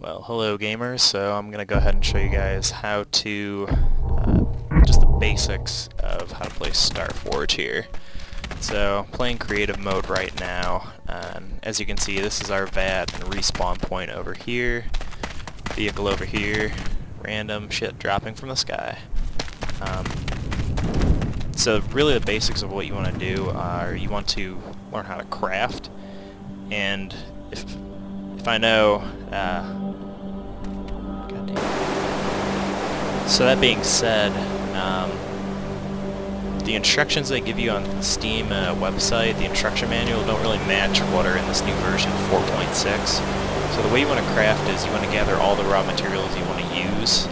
Well, hello gamers. So I'm going to go ahead and show you guys how to, uh, just the basics of how to play StarForge here. So, playing creative mode right now, and as you can see this is our VAT and respawn point over here, vehicle over here, random shit dropping from the sky. Um, so really the basics of what you want to do are you want to learn how to craft, and if if I know, uh, so that being said, um, the instructions they give you on the Steam uh, website, the instruction manual, don't really match what are in this new version 4.6. So the way you want to craft is you want to gather all the raw materials you want to use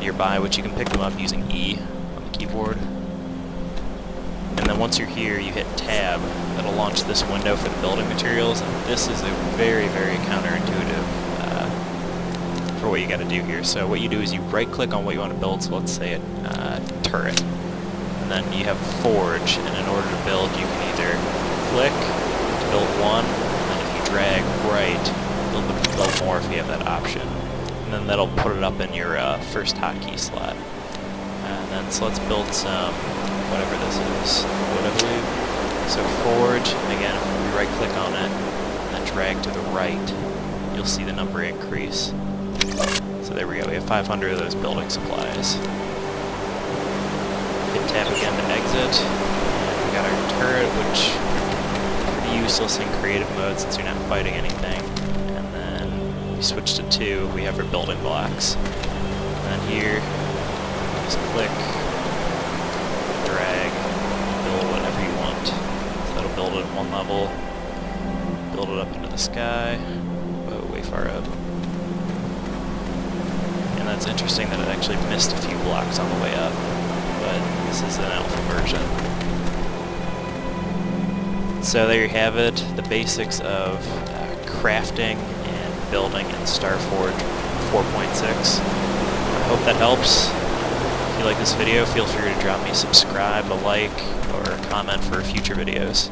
nearby, which you can pick them up using E on the keyboard. And then once you're here, you hit tab. That'll launch this window for the building materials, and this is a very, very counterintuitive for what you got to do here. So what you do is you right-click on what you want to build, so let's say a uh, turret. And then you have forge, and in order to build, you can either click to build one, and then if you drag right, build, build more if you have that option. And then that'll put it up in your uh, first hotkey slot. And then, so let's build some whatever this is, wood I believe. So forge, and again, if we right click on it, and then drag to the right, you'll see the number increase. So there we go, we have 500 of those building supplies. Hit tab again to exit, and we got our turret, which pretty useless in creative mode since you're not fighting anything. And then we switch to 2, we have our building blocks. And then here, just click, drag, build whatever you want. So that'll build it at one level, build it up into the sky, whoa, way far up. Interesting that it actually missed a few blocks on the way up, but this is an alpha version. So there you have it, the basics of uh, crafting and building in Starforge 4.6. I hope that helps. If you like this video, feel free to drop me a subscribe, a like, or a comment for future videos.